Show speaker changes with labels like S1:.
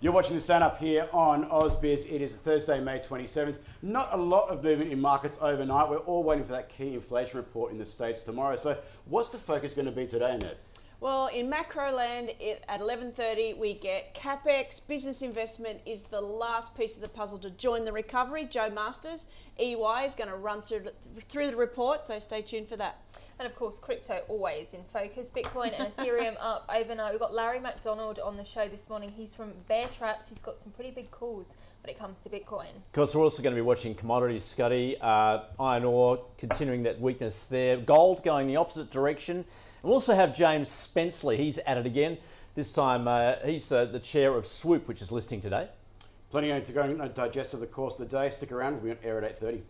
S1: You're watching the stand up here on AusBiz. It is Thursday, May 27th. Not a lot of movement in markets overnight. We're all waiting for that key inflation report in the States tomorrow. So, what's the focus going to be today, Ned?
S2: Well, in macro land, it, at 11.30 we get CapEx. Business investment is the last piece of the puzzle to join the recovery. Joe Masters, EY, is going to run through, through the report, so stay tuned for that.
S3: And of course, crypto always in focus. Bitcoin and Ethereum up overnight. We've got Larry McDonald on the show this morning. He's from Bear Traps. He's got some pretty big calls when it comes to Bitcoin.
S4: Of course, we're also going to be watching commodities, Scotty. Uh, iron ore continuing that weakness there. Gold going the opposite direction. And we'll also have James Spenceley. He's at it again. This time, uh, he's uh, the chair of Swoop, which is listing today.
S1: Plenty to go and digest of the course of the day. Stick around. We'll be on air at 8.30.